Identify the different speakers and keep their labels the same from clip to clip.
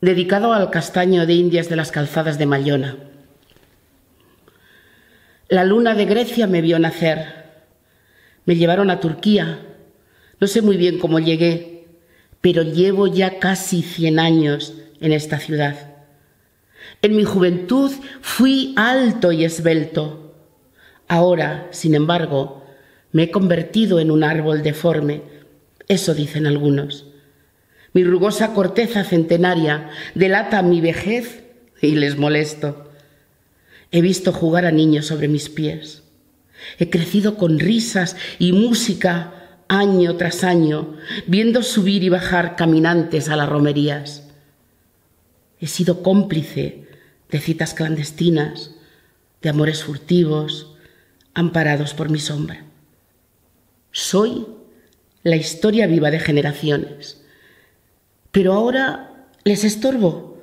Speaker 1: dedicado al castaño de Indias de las calzadas de Mayona. La luna de Grecia me vio nacer. Me llevaron a Turquía. No sé muy bien cómo llegué, pero llevo ya casi cien años en esta ciudad. En mi juventud fui alto y esbelto. Ahora, sin embargo, me he convertido en un árbol deforme. Eso dicen algunos. Mi rugosa corteza centenaria delata mi vejez y les molesto. He visto jugar a niños sobre mis pies. He crecido con risas y música año tras año, viendo subir y bajar caminantes a las romerías. He sido cómplice de citas clandestinas, de amores furtivos, amparados por mi sombra. Soy la historia viva de generaciones. Pero ahora les estorbo,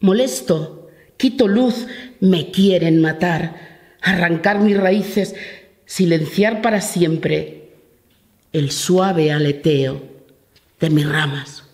Speaker 1: molesto, quito luz, me quieren matar, arrancar mis raíces, silenciar para siempre el suave aleteo de mis ramas.